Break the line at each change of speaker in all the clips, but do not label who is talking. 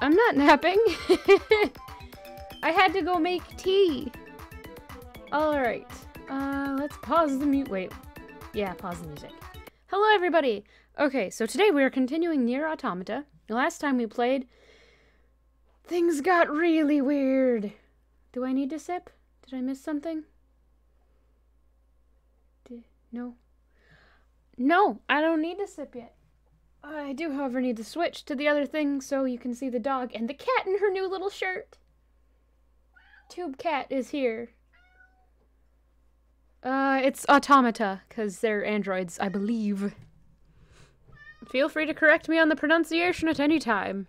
I'm not napping. I had to go make tea. Alright. Uh, let's pause the mute. Wait. Yeah, pause the music. Hello, everybody. Okay, so today we are continuing Nier Automata. The last time we played, things got really weird. Do I need to sip? Did I miss something? No. No, I don't need to sip yet. I do, however, need to switch to the other thing so you can see the dog and the cat in her new little shirt. Tube Cat is here. Uh, it's automata, because they're androids, I believe. Feel free to correct me on the pronunciation at any time.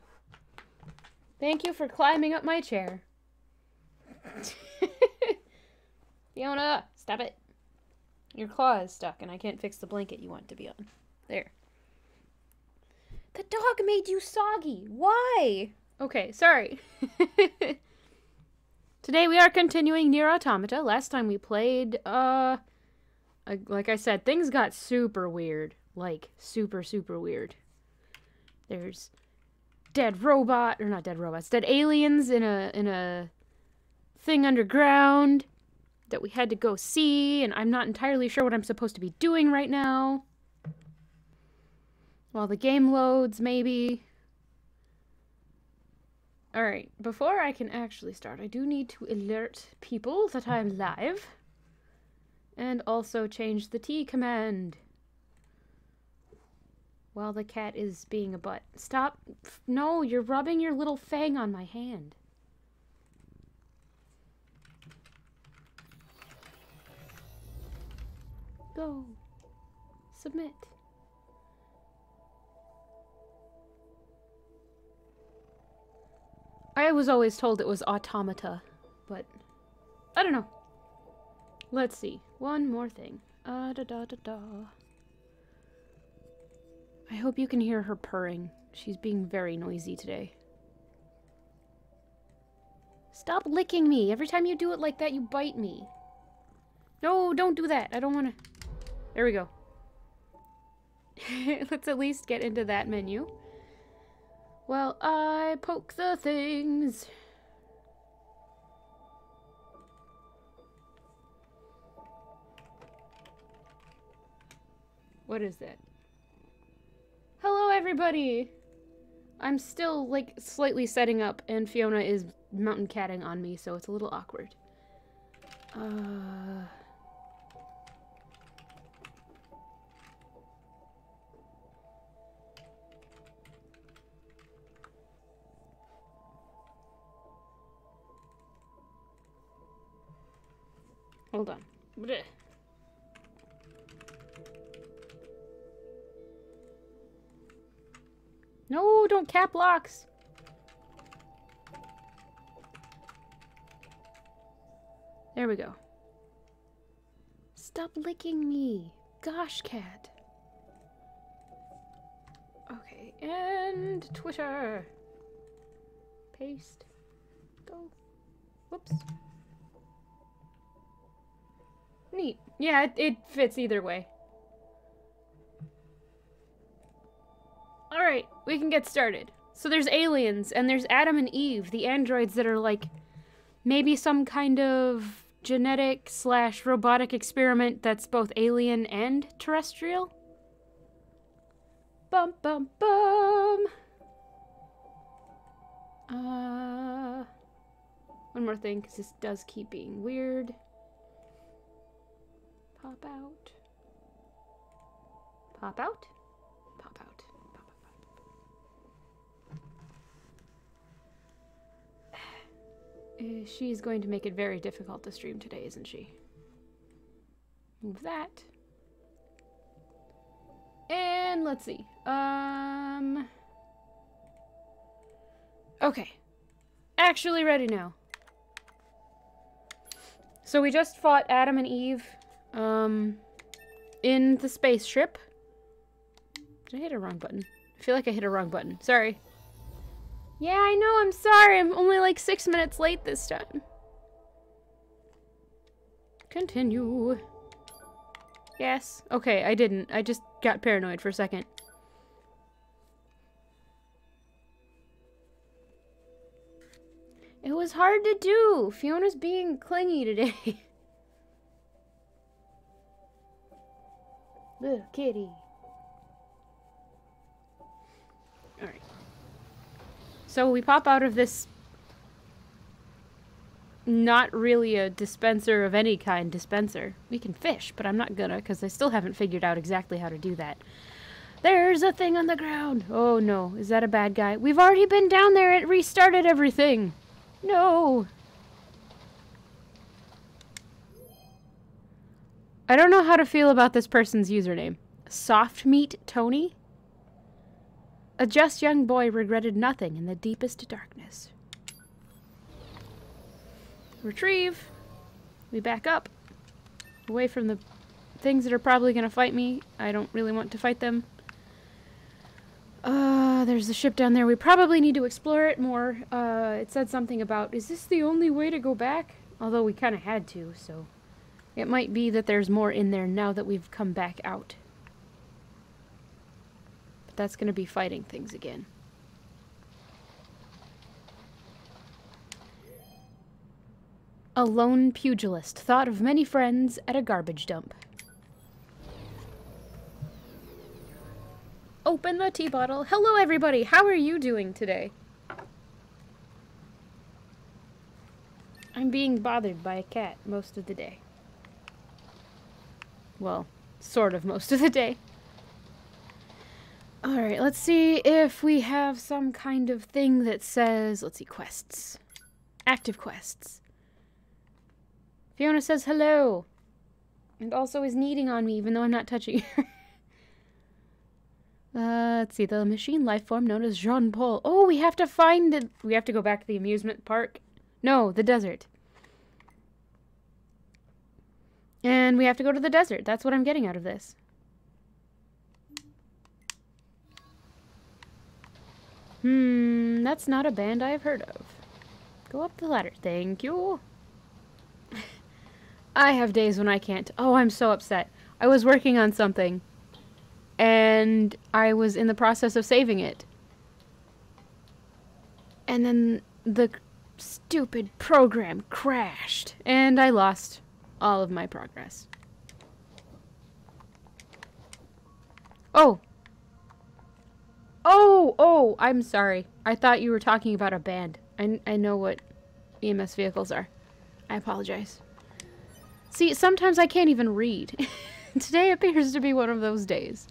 Thank you for climbing up my chair. Fiona, stop it. Your claw is stuck and I can't fix the blanket you want to be on. There. Dog made you soggy. Why? Okay, sorry. Today we are continuing Nier Automata. Last time we played, uh, like I said, things got super weird. Like, super, super weird. There's dead robot, or not dead robots, dead aliens in a, in a thing underground that we had to go see, and I'm not entirely sure what I'm supposed to be doing right now. While the game loads, maybe. Alright, before I can actually start, I do need to alert people that I'm live. And also change the T command. While the cat is being a butt. Stop. No, you're rubbing your little fang on my hand. Go. Submit. I was always told it was automata, but I don't know. Let's see. One more thing. Uh, da da da da. I hope you can hear her purring. She's being very noisy today. Stop licking me. Every time you do it like that, you bite me. No, don't do that. I don't want to... There we go. Let's at least get into that menu. Well, I poke the things. What is that? Hello, everybody! I'm still, like, slightly setting up, and Fiona is mountain catting on me, so it's a little awkward. Uh... Hold on. Blech. No, don't cap locks. There we go. Stop licking me. Gosh, cat. Okay, and Twitter. Paste. Go. Whoops. Neat. Yeah, it, it fits either way. Alright, we can get started. So there's aliens, and there's Adam and Eve, the androids that are like maybe some kind of genetic slash robotic experiment that's both alien and terrestrial. Bum bum bum. Uh, one more thing, because this does keep being weird. Pop out. Pop out? Pop out. Pop, pop, pop. Uh, she's going to make it very difficult to stream today, isn't she? Move that. And let's see. Um. Okay. Actually ready now. So we just fought Adam and Eve um, in the spaceship. Did I hit a wrong button? I feel like I hit a wrong button. Sorry. Yeah, I know, I'm sorry. I'm only like six minutes late this time. Continue. Yes. Okay, I didn't. I just got paranoid for a second. It was hard to do. Fiona's being clingy today. Little kitty. Alright. So we pop out of this not really a dispenser of any kind dispenser. We can fish, but I'm not gonna because I still haven't figured out exactly how to do that. There's a thing on the ground. Oh no, is that a bad guy? We've already been down there. It restarted everything. No. I don't know how to feel about this person's username. Soft Meat Tony? A just young boy regretted nothing in the deepest darkness. Retrieve. We back up. Away from the things that are probably going to fight me. I don't really want to fight them. Uh, there's the ship down there. We probably need to explore it more. Uh, it said something about, is this the only way to go back? Although we kind of had to, so... It might be that there's more in there now that we've come back out. But that's going to be fighting things again. A lone pugilist thought of many friends at a garbage dump. Open the tea bottle. Hello, everybody. How are you doing today? I'm being bothered by a cat most of the day. Well, sort of most of the day. Alright, let's see if we have some kind of thing that says, let's see, quests. Active quests. Fiona says hello. And also is kneading on me even though I'm not touching her. uh, let's see, the machine life form known as Jean Paul. Oh, we have to find it. We have to go back to the amusement park. No, the desert. And we have to go to the desert. That's what I'm getting out of this. Hmm, that's not a band I've heard of. Go up the ladder. Thank you. I have days when I can't. Oh, I'm so upset. I was working on something. And I was in the process of saving it. And then the stupid program crashed. And I lost all of my progress. Oh. Oh, oh, I'm sorry. I thought you were talking about a band. I, I know what EMS vehicles are. I apologize. See, sometimes I can't even read. Today appears to be one of those days.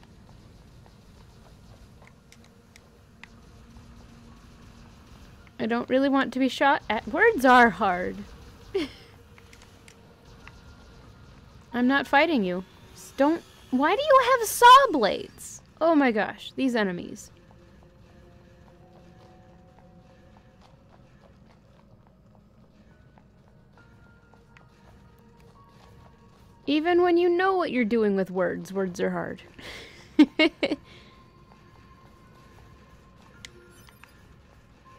I don't really want to be shot at. Words are hard. I'm not fighting you. Don't... Why do you have saw blades? Oh my gosh, these enemies. Even when you know what you're doing with words, words are hard.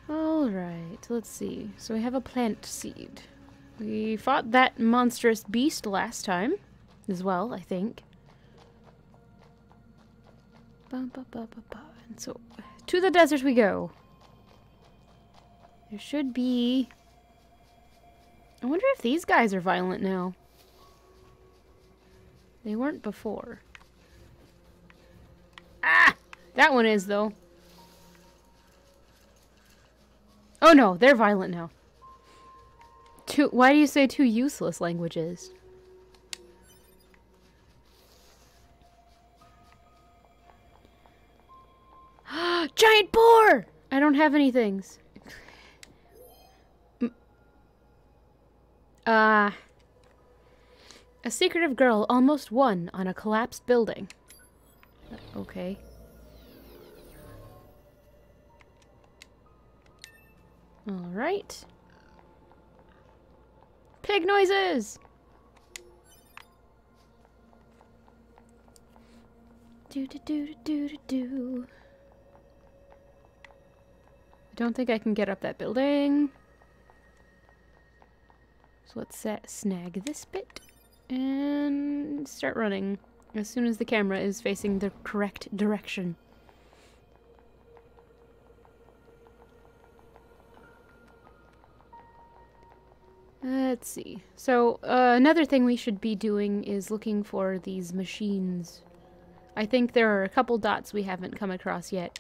Alright, let's see. So we have a plant seed. We fought that monstrous beast last time as well, I think. And so, to the desert we go. There should be... I wonder if these guys are violent now. They weren't before. Ah! That one is, though. Oh no, they're violent now. Two, why do you say two useless languages? Giant boar! I don't have any things. Ah. Uh, a secretive girl almost won on a collapsed building. Okay. Alright. Pig noises! Do do do do do do. Don't think I can get up that building. So let's set, snag this bit and start running as soon as the camera is facing the correct direction. Let's see. So, uh, another thing we should be doing is looking for these machines. I think there are a couple dots we haven't come across yet.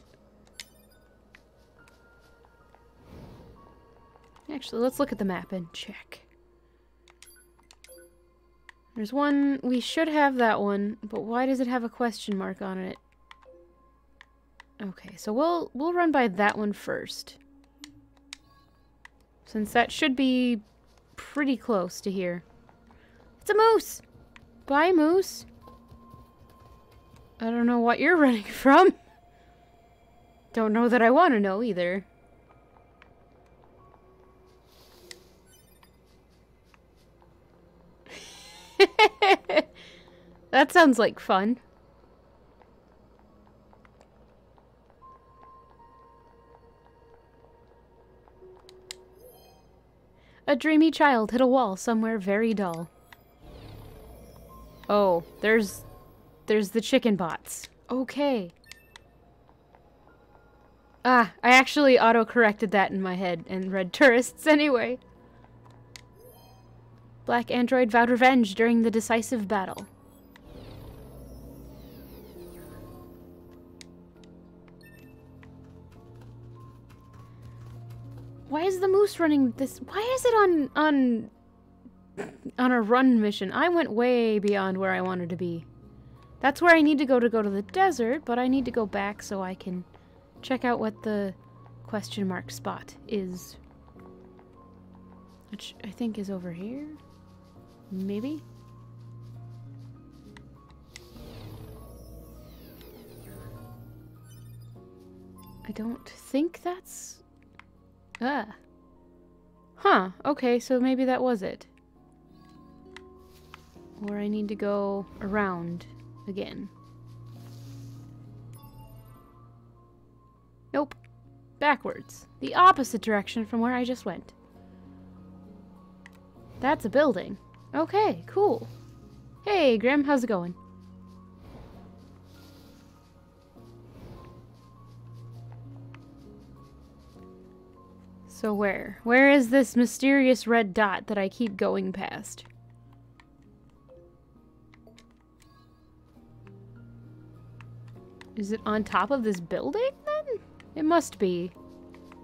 Actually, let's look at the map and check. There's one, we should have that one, but why does it have a question mark on it? Okay, so we'll we'll run by that one first. Since that should be pretty close to here. It's a moose! Bye, moose. I don't know what you're running from. Don't know that I want to know either. that sounds like fun. A dreamy child hit a wall somewhere very dull. Oh, there's... There's the chicken bots. Okay. Ah, I actually auto-corrected that in my head and read tourists anyway. Black Android vowed revenge during the decisive battle. Why is the moose running this? Why is it on on on a run mission? I went way beyond where I wanted to be. That's where I need to go to go to the desert, but I need to go back so I can check out what the question mark spot is. Which I think is over here. Maybe? I don't think that's... Ah. Huh, okay, so maybe that was it. Or I need to go around again. Nope. Backwards. The opposite direction from where I just went. That's a building. Okay, cool. Hey, Grim, how's it going? So where? Where is this mysterious red dot that I keep going past? Is it on top of this building, then? It must be.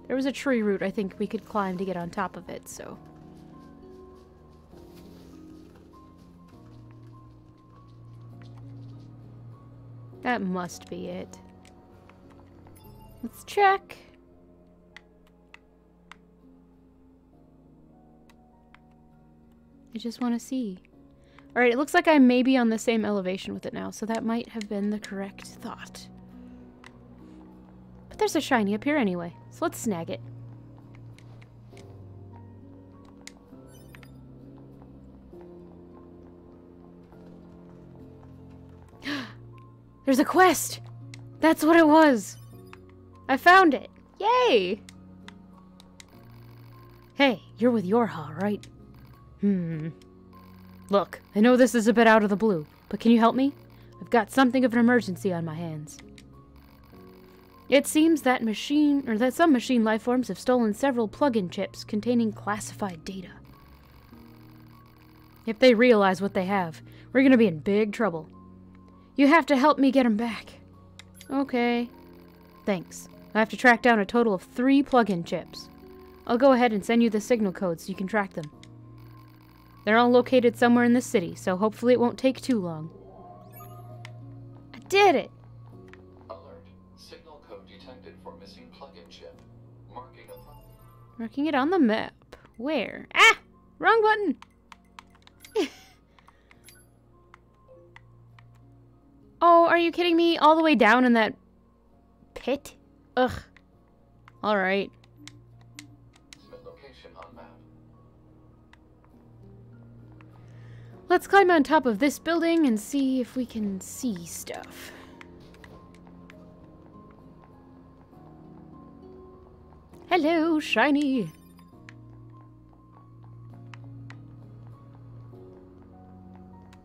There was a tree root I think we could climb to get on top of it, so... That must be it. Let's check. I just want to see. Alright, it looks like I may be on the same elevation with it now, so that might have been the correct thought. But there's a shiny up here anyway, so let's snag it. There's a quest! That's what it was! I found it! Yay! Hey, you're with Yorha, right? Hmm. Look, I know this is a bit out of the blue, but can you help me? I've got something of an emergency on my hands. It seems that machine, or that some machine life forms have stolen several plug-in chips containing classified data. If they realize what they have, we're gonna be in big trouble. You have to help me get them back. Okay. Thanks. I have to track down a total of three plug-in chips. I'll go ahead and send you the signal codes so you can track them. They're all located somewhere in the city, so hopefully it won't take too long. I did it!
Alert. Signal code detected for missing plug-in chip. Marking.
Marking it on the map. Where? Ah! Wrong button! Oh, are you kidding me? All the way down in that pit? Ugh. Alright. Let's climb on top of this building and see if we can see stuff. Hello, shiny.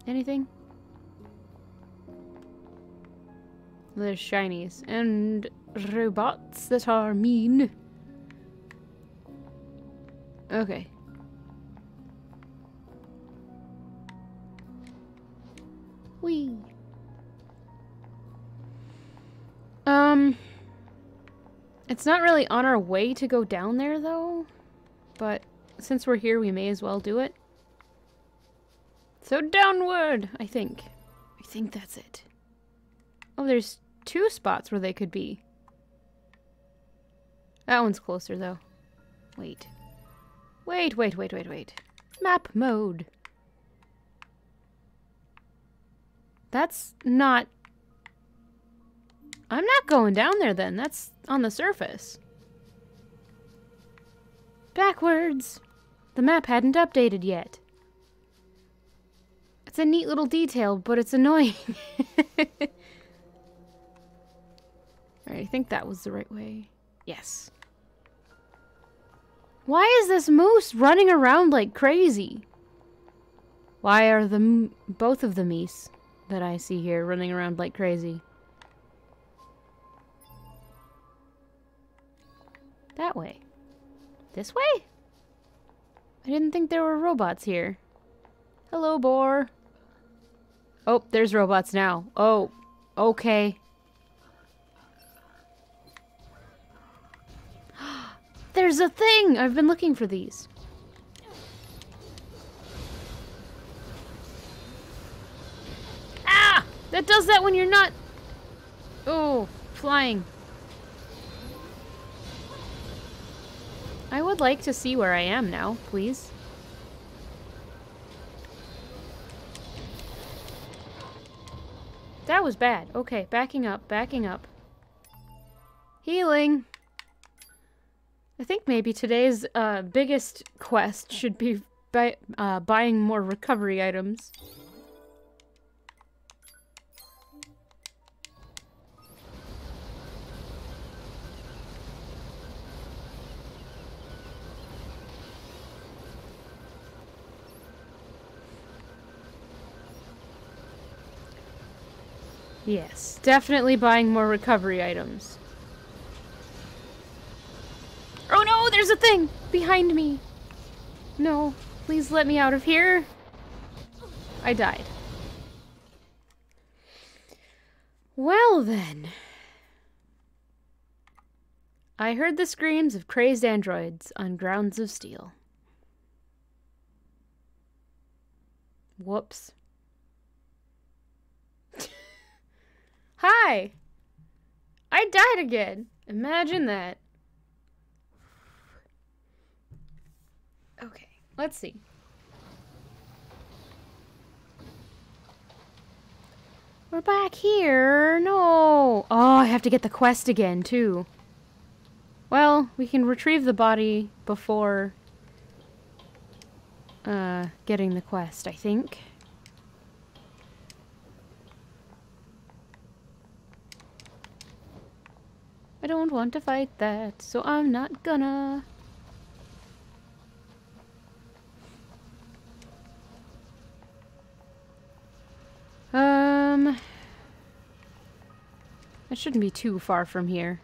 Anything? There's shinies. And robots that are mean. Okay. Whee! Um... It's not really on our way to go down there, though. But since we're here, we may as well do it. So downward, I think. I think that's it. Oh, there's two spots where they could be. That one's closer, though. Wait. Wait, wait, wait, wait, wait. Map mode. That's not... I'm not going down there then. That's on the surface. Backwards. The map hadn't updated yet. It's a neat little detail, but it's annoying. Alright, I think that was the right way. Yes. Why is this moose running around like crazy? Why are the both of the meese that I see here running around like crazy? That way. This way? I didn't think there were robots here. Hello, boar. Oh, there's robots now. Oh, okay. There's a thing! I've been looking for these. Ah! That does that when you're not... Oh, flying. I would like to see where I am now, please. That was bad. Okay, backing up, backing up. Healing! I think maybe today's uh, biggest quest should be buy uh, buying more recovery items. Yes, definitely buying more recovery items. Oh no, there's a thing behind me. No, please let me out of here. I died. Well then. I heard the screams of crazed androids on grounds of steel. Whoops. Hi! I died again. Imagine that. Let's see. We're back here. No. Oh, I have to get the quest again, too. Well, we can retrieve the body before uh, getting the quest, I think. I don't want to fight that, so I'm not gonna. Um... It shouldn't be too far from here.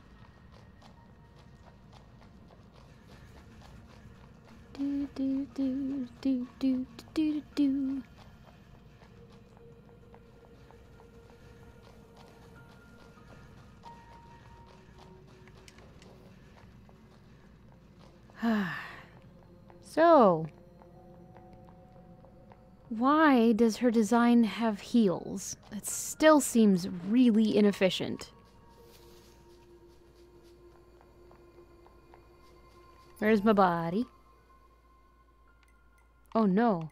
So, why does her design have heels? That still seems really inefficient. Where's my body? Oh no.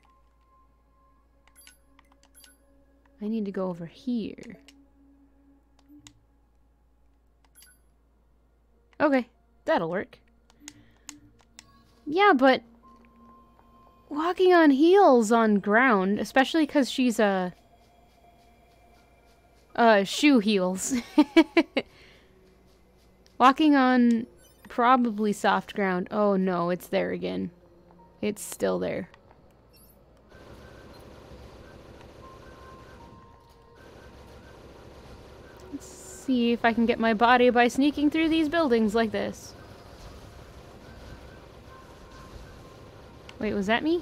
I need to go over here. Okay, that'll work. Yeah, but walking on heels on ground, especially because she's a uh, uh, shoe heels. walking on probably soft ground. Oh no, it's there again. It's still there. Let's see if I can get my body by sneaking through these buildings like this. Wait, was that me?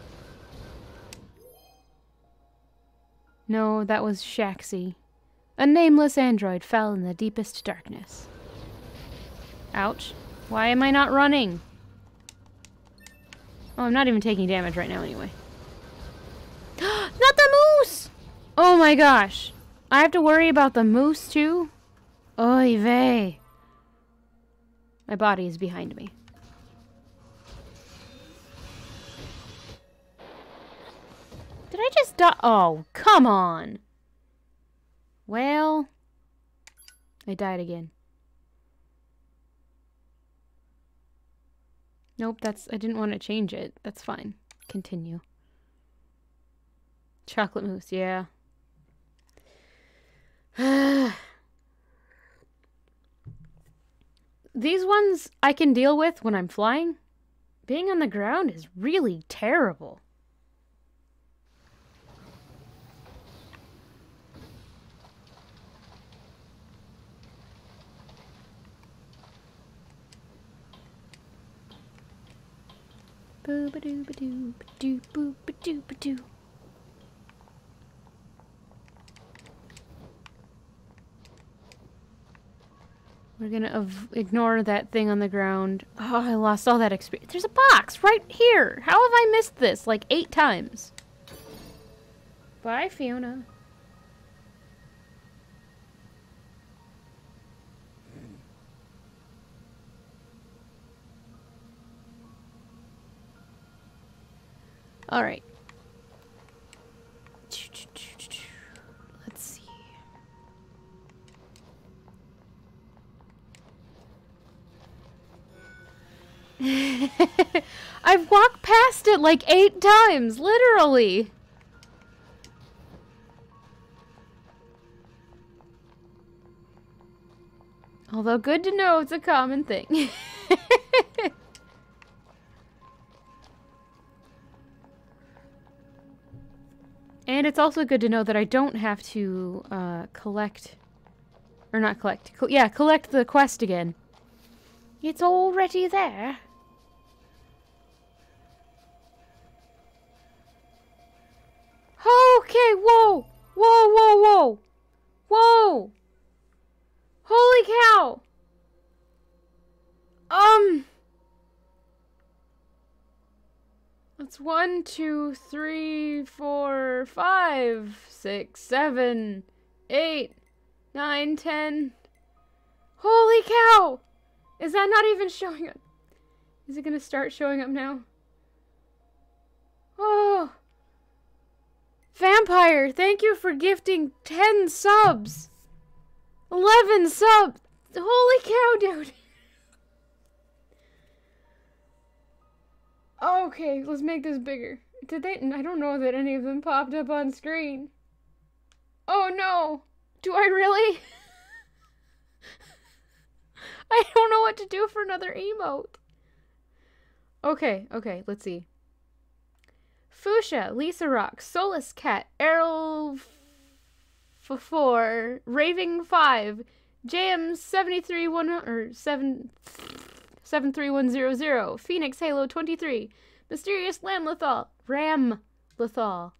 No, that was Shaxi. A nameless android fell in the deepest darkness. Ouch. Why am I not running? Oh, I'm not even taking damage right now anyway. not the moose! Oh my gosh. I have to worry about the moose too? Oy vey. My body is behind me. Did I just die? Oh, come on. Well, I died again. Nope, that's I didn't want to change it. That's fine. Continue. Chocolate mousse, yeah. These ones I can deal with when I'm flying. Being on the ground is really terrible. Boo ba doo ba doo ba doo boo ba doo ba doo. We're gonna ignore that thing on the ground. Oh, I lost all that experience. There's a box right here. How have I missed this like eight times? Bye, Fiona. All right. Let's see. I've walked past it like eight times, literally. Although good to know it's a common thing. and it's also good to know that I don't have to uh, collect, or not collect, co yeah, collect the quest again. It's already there. Okay, whoa! Whoa, whoa, whoa! Whoa! Holy cow! Um... That's one, two, three, four, five, six, seven, eight, nine, ten. Holy cow! Is that not even showing up? Is it gonna start showing up now? Oh! Vampire, thank you for gifting 10 subs! 11 subs! Holy cow, dude! Okay, let's make this bigger. Did they? I don't know that any of them popped up on screen. Oh no! Do I really? I don't know what to do for another emote. Okay, okay, let's see. Fuchsia, Lisa Rock, Solus Cat, Errol f- 4, Raving 5, JM 73 1 or 7 73100, Phoenix Halo 23, Mysterious Lamlethal, Ram Lethal,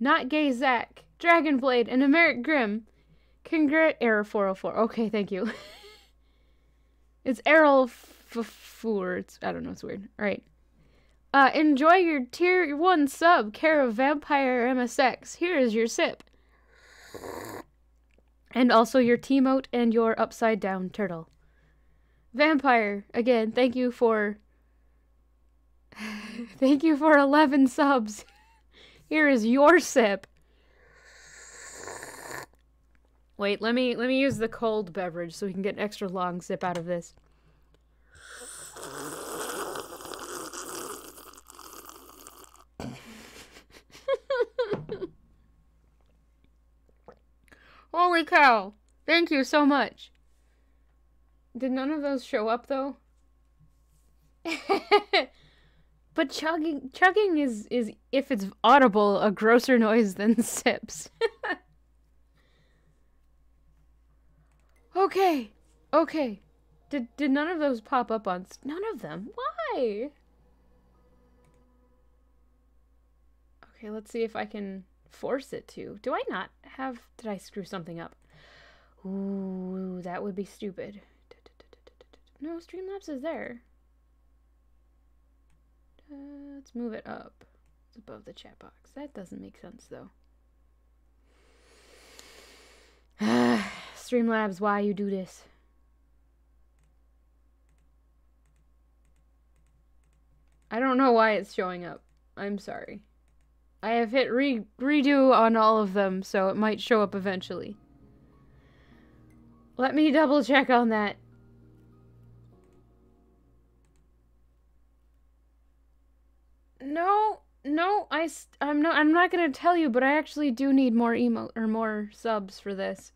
Not Gay Zach, Dragonblade, and Americ Grimm. Congrat Error 404. Okay, thank you. it's Errol Four. It's I don't know, it's weird. Alright. Uh, enjoy your tier one sub, care of Vampire MSX. Here is your sip. And also your Teamote and your upside down turtle. Vampire, again, thank you for thank you for 11 subs. Here is your sip. Wait, let me let me use the cold beverage so we can get an extra long sip out of this. Holy cow! Thank you so much. Did none of those show up though? but chugging chugging is is if it's audible a grosser noise than sips. okay. Okay. Did did none of those pop up on none of them? Why? Okay, let's see if I can force it to. Do I not have... Did I screw something up? Ooh, that would be stupid. No, Streamlabs is there. Uh, let's move it up. It's above the chat box. That doesn't make sense, though. Streamlabs, why you do this? I don't know why it's showing up. I'm sorry. I have hit re redo on all of them, so it might show up eventually. Let me double check on that. No, no, I I'm not I'm not going to tell you, but I actually do need more emo or more subs for this.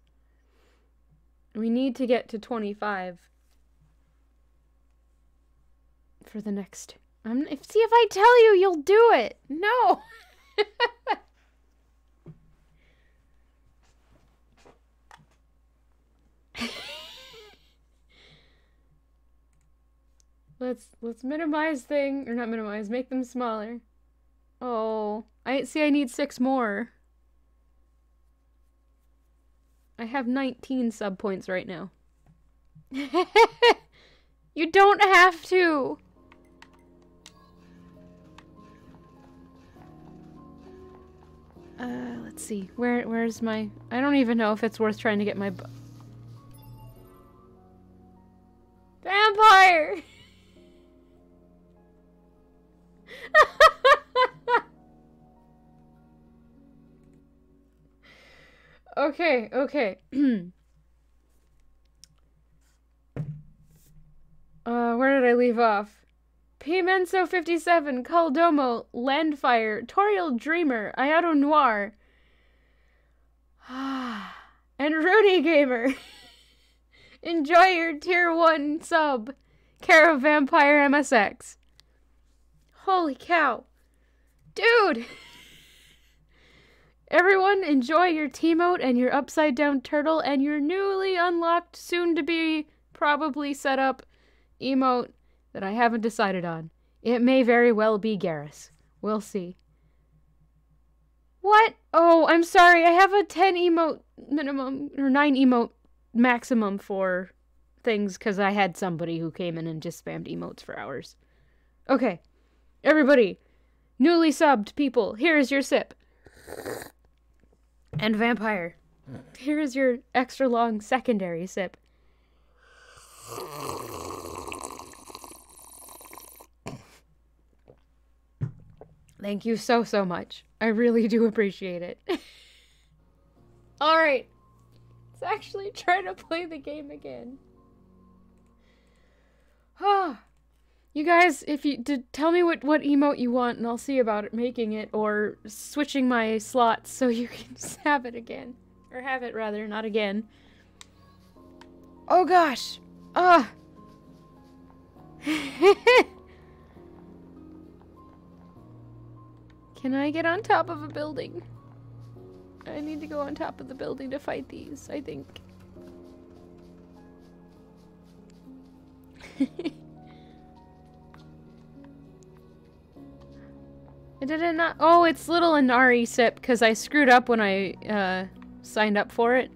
We need to get to 25 for the next. I'm if see if I tell you, you'll do it. No. let's let's minimize thing or not minimize, make them smaller. Oh, I see I need 6 more. I have 19 sub points right now. you don't have to. Uh, let's see. Where where's my I don't even know if it's worth trying to get my Vampire. okay, okay. uh, where did I leave off? Pimenso57, Caldomo, Landfire, Toriel Dreamer, Ayato Noir, and Rooney Gamer. Enjoy your tier 1 sub, Care of Vampire MSX. Holy cow. Dude! Everyone, enjoy your Teamote and your Upside Down Turtle and your newly unlocked, soon to be probably set up emote that I haven't decided on. It may very well be Garrus. We'll see. What? Oh, I'm sorry. I have a 10 emote minimum, or 9 emote maximum for things because I had somebody who came in and just spammed emotes for hours. Okay. Everybody, newly subbed people, here is your sip. And vampire, here is your extra long secondary sip. Thank you so, so much. I really do appreciate it. Alright. Let's actually try to play the game again. Ah. You guys, if you did tell me what, what emote you want and I'll see about it making it or switching my slots so you can have it again. Or have it rather, not again. Oh gosh. Ah. Can I get on top of a building? I need to go on top of the building to fight these, I think. Did it not? Oh, it's little Anari sip because I screwed up when I uh, signed up for it.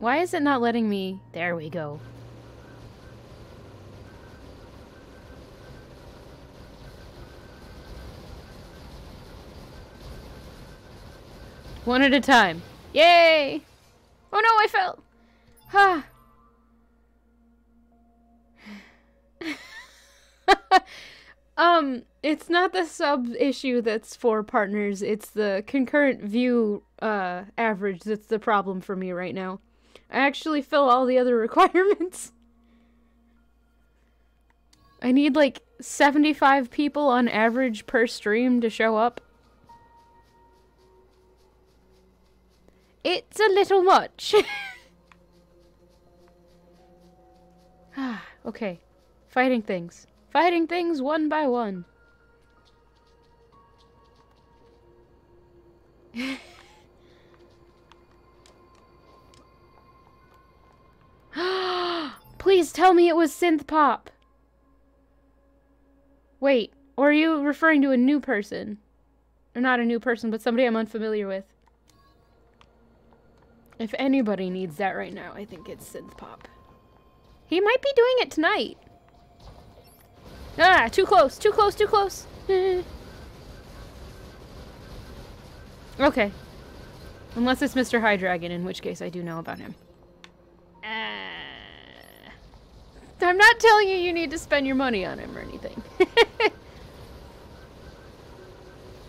Why is it not letting me? There we go. One at a time. Yay! Oh no, I fell! Ha! um, it's not the sub issue that's for partners, it's the concurrent view uh, average that's the problem for me right now. I actually fill all the other requirements. I need like 75 people on average per stream to show up. It's a little much. ah, okay. Fighting things. Fighting things one by one. Please tell me it was synth pop. Wait, or are you referring to a new person? Or not a new person, but somebody I'm unfamiliar with. If anybody needs that right now, I think it's Synth Pop. He might be doing it tonight. Ah, too close, too close, too close. okay. Unless it's Mr. High Dragon, in which case I do know about him. Uh, I'm not telling you you need to spend your money on him or anything.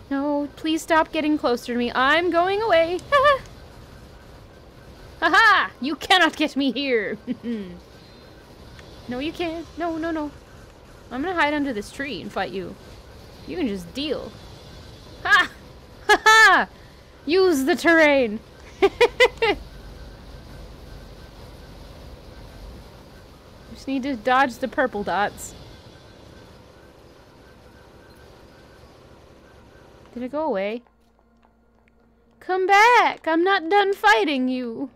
no, please stop getting closer to me. I'm going away. Haha! You cannot get me here! no, you can't. No, no, no. I'm gonna hide under this tree and fight you. You can just deal. Ha! Ha! Use the terrain! just need to dodge the purple dots. Did it go away? Come back! I'm not done fighting you!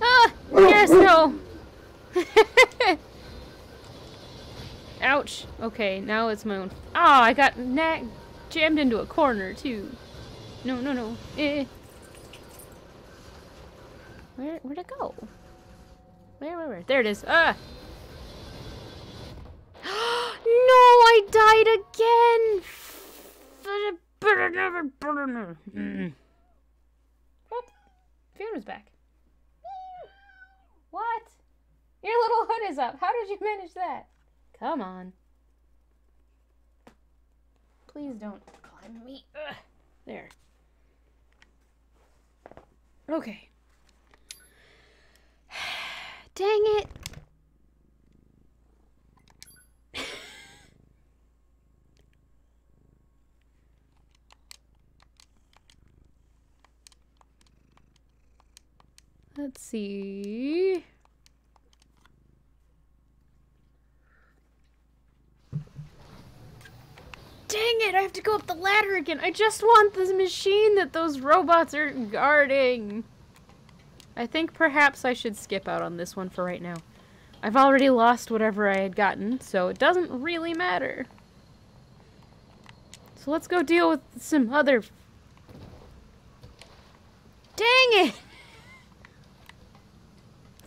Ah! Yes, no! Ouch. Okay, now it's my own. Ah, oh, I got na jammed into a corner, too. No, no, no. Eh. Where, where'd it go? Where, where, where? There it is. Ah! no, I died again! Mm. What? Fiona's back. What? Your little hood is up. How did you manage that? Come on. Please don't climb me. Ugh. There. Okay. Dang it. Let's see. Dang it, I have to go up the ladder again. I just want this machine that those robots are guarding. I think perhaps I should skip out on this one for right now. I've already lost whatever I had gotten, so it doesn't really matter. So let's go deal with some other... Dang it!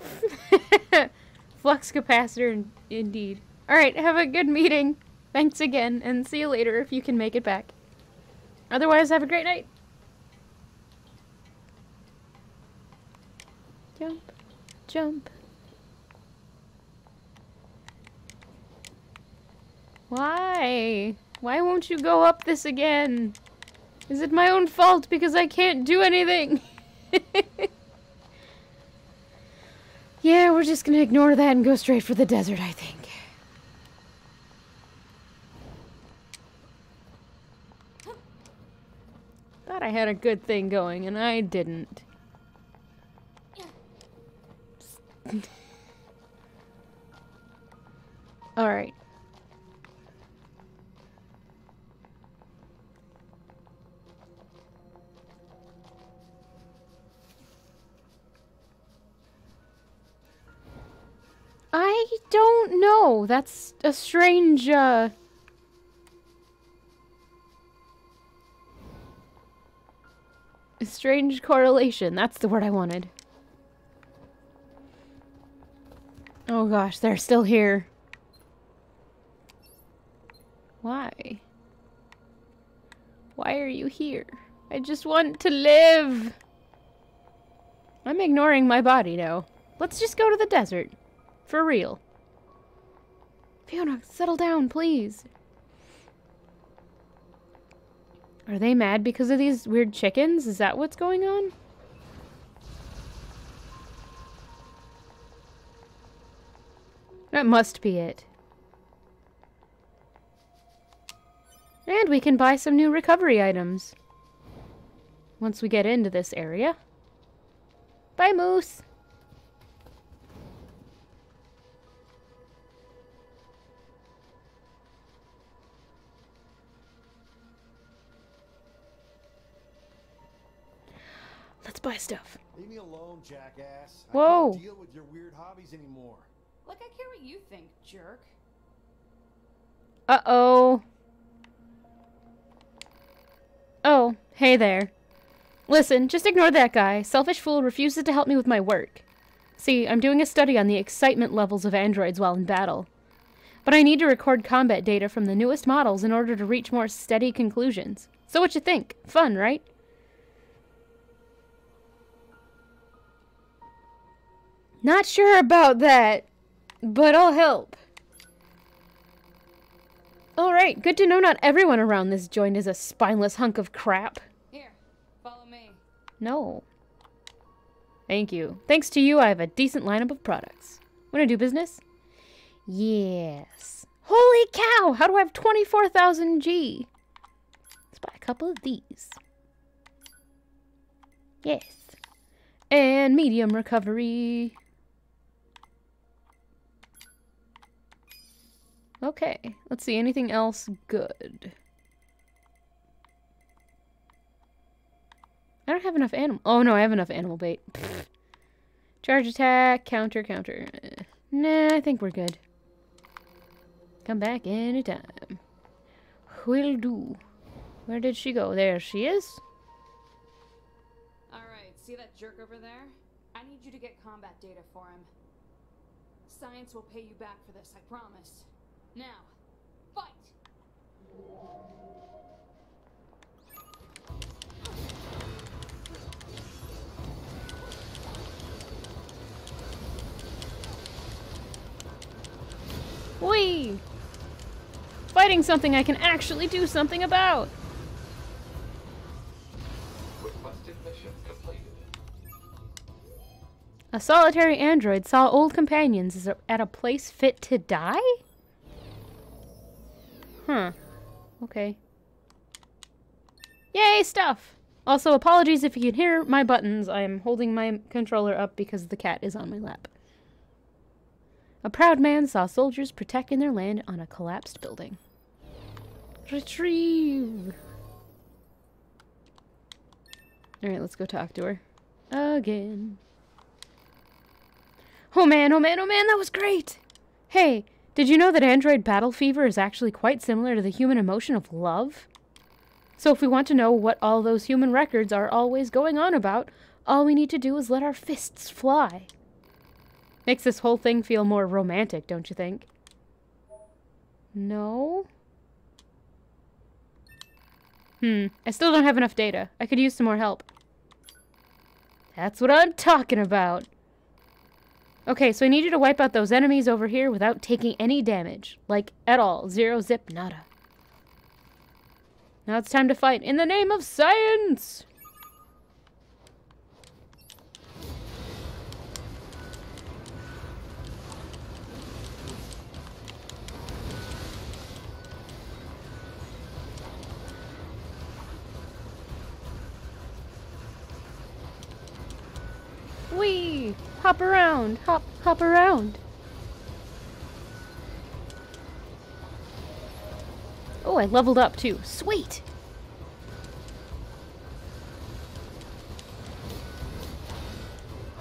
Flux capacitor, indeed. Alright, have a good meeting. Thanks again, and see you later if you can make it back. Otherwise, have a great night. Jump, jump. Why? Why won't you go up this again? Is it my own fault because I can't do anything? yeah, we're just gonna ignore that and go straight for the desert, I think. Thought I had a good thing going, and I didn't. Alright. I don't know. That's a strange, uh... A strange correlation. That's the word I wanted. Oh gosh, they're still here. Why? Why are you here? I just want to live. I'm ignoring my body now. Let's just go to the desert. For real. Fiona, settle down, please. Are they mad because of these weird chickens? Is that what's going on? That must be it. And we can buy some new recovery items. Once we get into this area. Bye, Moose! Let's buy stuff.
Leave me alone, jackass.
Whoa.
I can't deal with your weird hobbies anymore.
Like I care what you think, jerk.
Uh-oh. Oh, hey there. Listen, just ignore that guy. Selfish fool refuses to help me with my work. See, I'm doing a study on the excitement levels of androids while in battle. But I need to record combat data from the newest models in order to reach more steady conclusions. So what you think? Fun, right? Not sure about that, but I'll help. Alright, good to know not everyone around this joint is a spineless hunk of crap.
Here, follow me.
No. Thank you. Thanks to you, I have a decent lineup of products. Wanna do business? Yes. Holy cow! How do I have 24,000 G? Let's buy a couple of these. Yes. And medium recovery. Okay, let's see. Anything else good? I don't have enough animal. Oh no, I have enough animal bait. Pfft. Charge attack, counter, counter. Nah, I think we're good. Come back anytime. Will do. Where did she go? There she is.
Alright, see that jerk over there? I need you to get combat data for him. Science will pay you back for this, I promise. Now, fight!
Whee! Fighting something I can actually do something about.
Requested mission completed.
A solitary android saw old companions at a place fit to die? Huh. Okay. Yay, stuff! Also, apologies if you can hear my buttons. I'm holding my controller up because the cat is on my lap. A proud man saw soldiers protecting their land on a collapsed building. Retrieve! Alright, let's go talk to her. Again. Oh man, oh man, oh man, that was great! Hey, did you know that android battle fever is actually quite similar to the human emotion of love? So if we want to know what all those human records are always going on about, all we need to do is let our fists fly. Makes this whole thing feel more romantic, don't you think? No? Hmm, I still don't have enough data. I could use some more help. That's what I'm talking about. Okay, so I need you to wipe out those enemies over here without taking any damage. Like, at all. Zero zip nada. Now it's time to fight in the name of science! Wee! Hop around! Hop, hop around! Oh, I leveled up too. Sweet!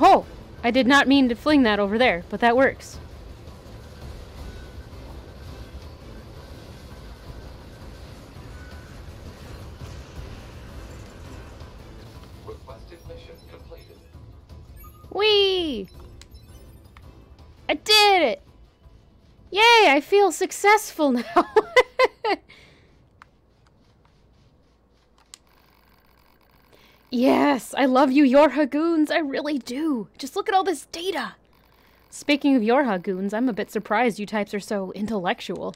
Oh! I did not mean to fling that over there, but that works. Successful now. yes, I love you, YoRHa goons. I really do. Just look at all this data. Speaking of YoRHa goons, I'm a bit surprised you types are so intellectual.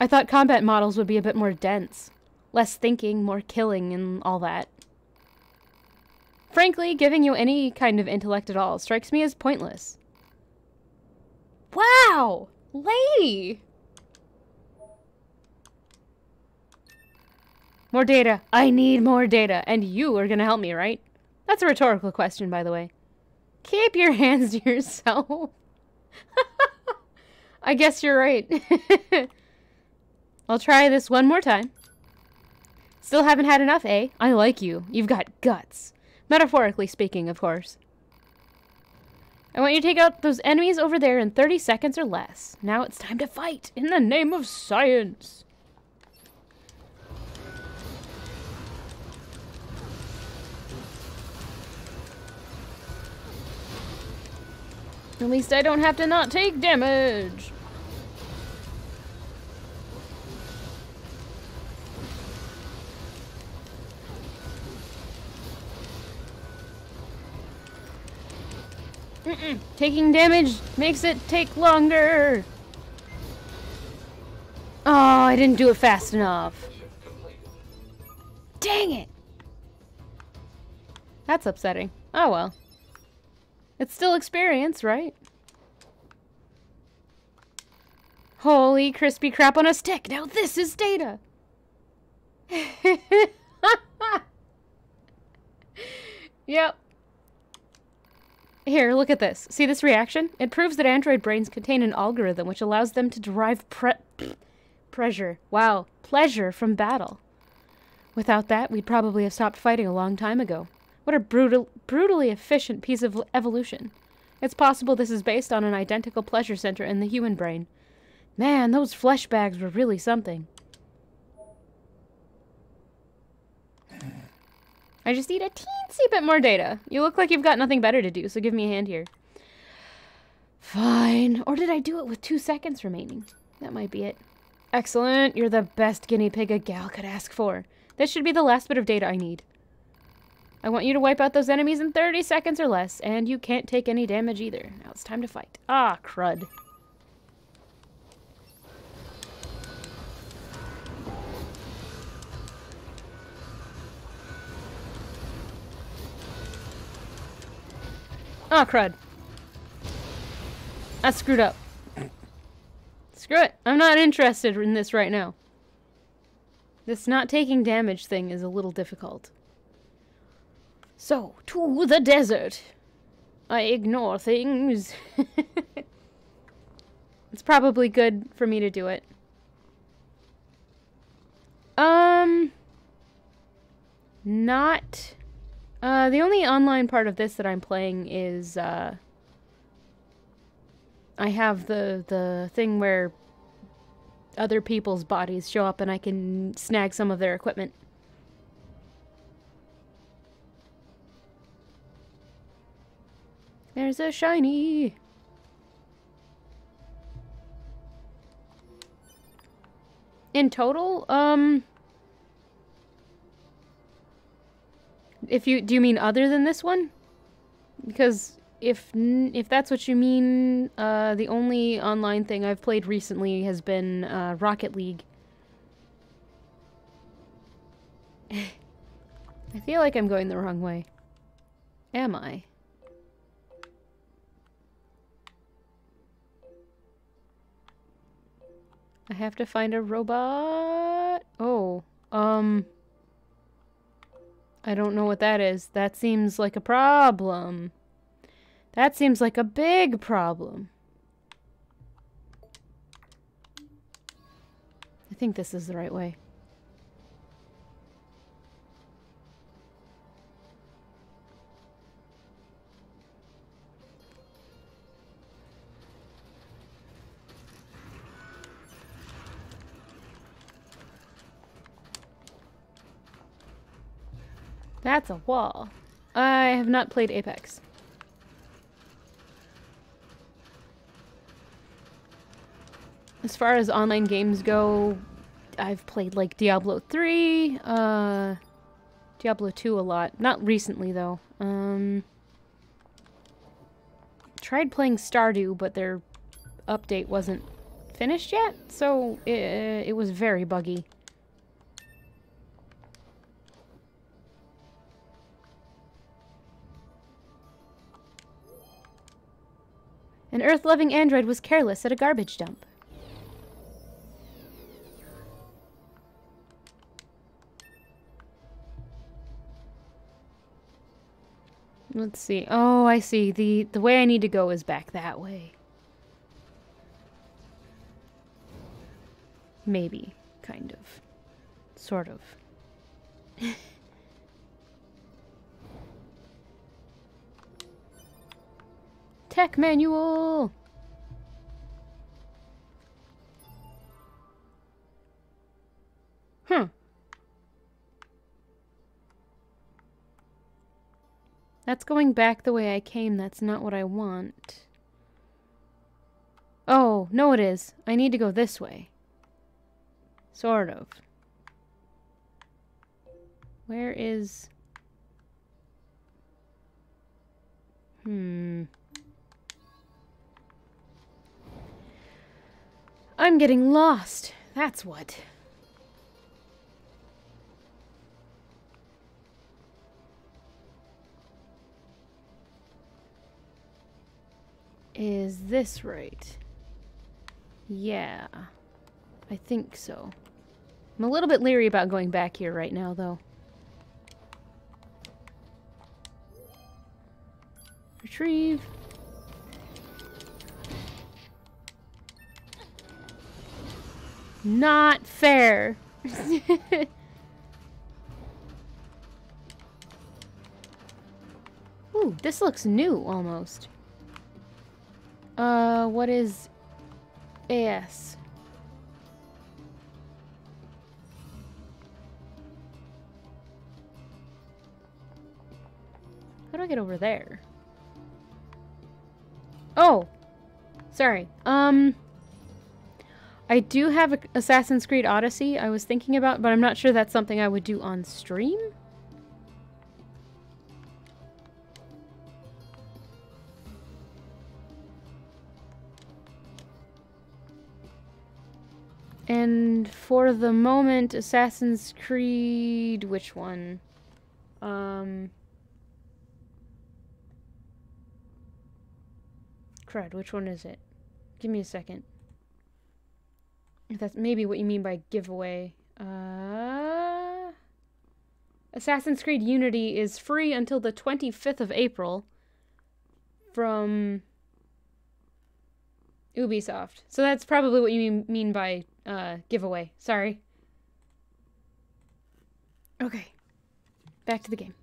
I thought combat models would be a bit more dense. Less thinking, more killing, and all that. Frankly, giving you any kind of intellect at all strikes me as pointless. Wow! Lady! More data. I need more data. And you are gonna help me, right? That's a rhetorical question, by the way. Keep your hands to yourself. I guess you're right. I'll try this one more time. Still haven't had enough, eh? I like you. You've got guts. Metaphorically speaking, of course. I want you to take out those enemies over there in 30 seconds or less. Now it's time to fight in the name of science. At least I don't have to not take damage. Mm -mm. Taking damage makes it take longer. Oh, I didn't do it fast enough. Dang it! That's upsetting. Oh well. It's still experience, right? Holy crispy crap on a stick! Now this is data! yep. Here, look at this. See this reaction? It proves that android brains contain an algorithm which allows them to derive pre pressure. Wow, pleasure from battle. Without that, we'd probably have stopped fighting a long time ago. What a brutal, brutally efficient piece of evolution. It's possible this is based on an identical pleasure center in the human brain. Man, those flesh bags were really something. I just need a teensy bit more data. You look like you've got nothing better to do, so give me a hand here. Fine. Or did I do it with two seconds remaining? That might be it. Excellent. You're the best guinea pig a gal could ask for. This should be the last bit of data I need. I want you to wipe out those enemies in 30 seconds or less, and you can't take any damage either. Now it's time to fight. Ah, crud. Ah, crud. I screwed up. Screw it. I'm not interested in this right now. This not taking damage thing is a little difficult. So, to the desert. I ignore things. it's probably good for me to do it. Um... Not... Uh, the only online part of this that I'm playing is, uh... I have the, the thing where other people's bodies show up and I can snag some of their equipment. There's a shiny. In total, um... If you, do you mean other than this one? Because if if that's what you mean, uh, the only online thing I've played recently has been uh, Rocket League. I feel like I'm going the wrong way. Am I? I have to find a robot? Oh, um... I don't know what that is. That seems like a problem. That seems like a big problem. I think this is the right way. That's a wall. I have not played Apex. As far as online games go, I've played like Diablo 3, uh, Diablo 2 a lot. Not recently though. Um, tried playing Stardew, but their update wasn't finished yet, so it, it was very buggy. An Earth-loving android was careless at a garbage dump. Let's see. Oh, I see. The the way I need to go is back that way. Maybe. Kind of. Sort of. Tech manual! Huh. That's going back the way I came. That's not what I want. Oh, no it is. I need to go this way. Sort of. Where is... Hmm. I'm getting lost. That's what. Is this right? Yeah. I think so. I'm a little bit leery about going back here right now, though. Retrieve. Not fair. Ooh, this looks new, almost. Uh, what is AS? How do I get over there? Oh! Sorry. Um... I do have Assassin's Creed Odyssey I was thinking about, but I'm not sure that's something I would do on stream. And for the moment, Assassin's Creed... Which one? Um... Crud, which one is it? Give me a second. If that's maybe what you mean by giveaway. Uh... Assassin's Creed Unity is free until the 25th of April from Ubisoft. So that's probably what you mean by uh, giveaway. Sorry. Okay. Back to the game.